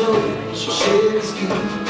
sorriso, chegas que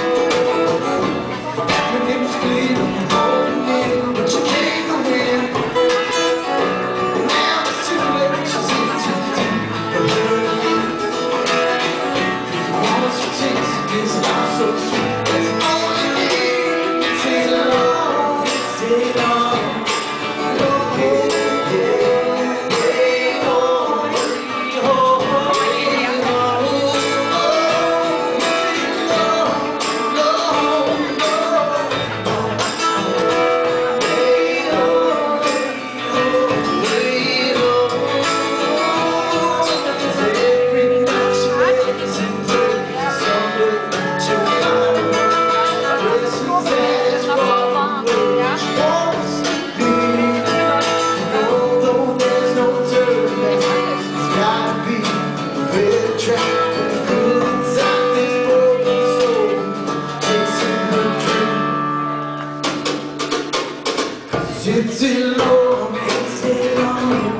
Pretty long, pretty long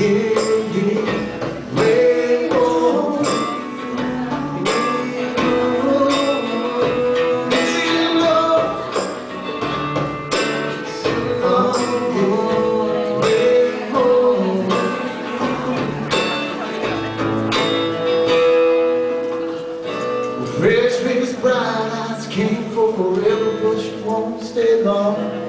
Fresh face, bright eyes came for forever, but she won't stay long.